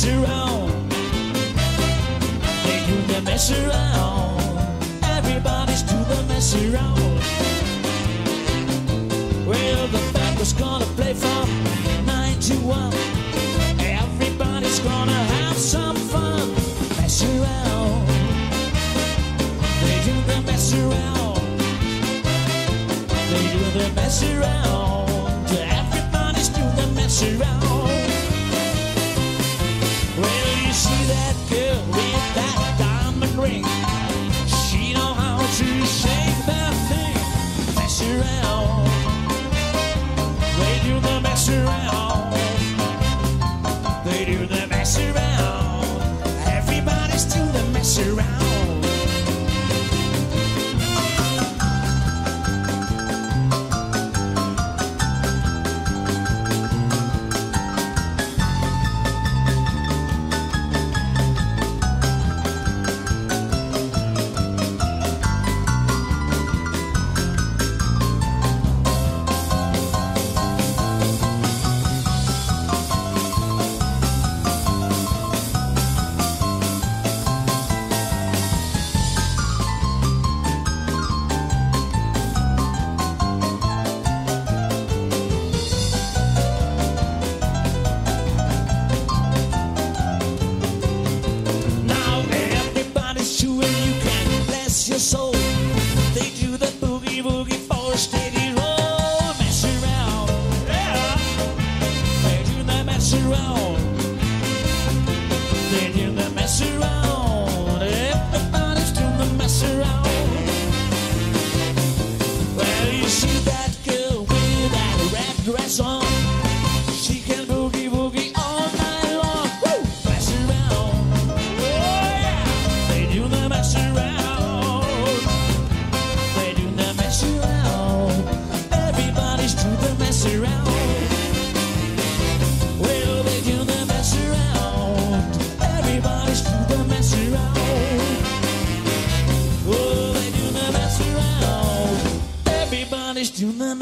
mess around. They do the mess around. Everybody's do the mess around. Well, the band was gonna play from nine to one. Everybody's gonna have some fun. Mess around. They do the mess around. They do the mess around. Everybody's do the mess around. That girl with that diamond ring. She know how to shake that thing. Mess around. They do the mess around. They do the mess around. Everybody's do the mess around. Boogie woogie for a steady roll. Mess around, yeah. They do the mess around. They mess around. Everybody's mess around. Well, you see that girl with that red dress on.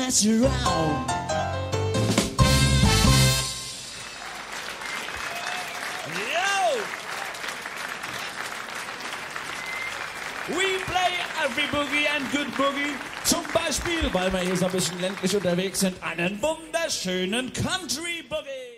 Mess around. We play every boogie and good boogie. Zum Beispiel, weil wir hier so ein bisschen ländlich unterwegs sind, einen wunderschönen Country Boogie.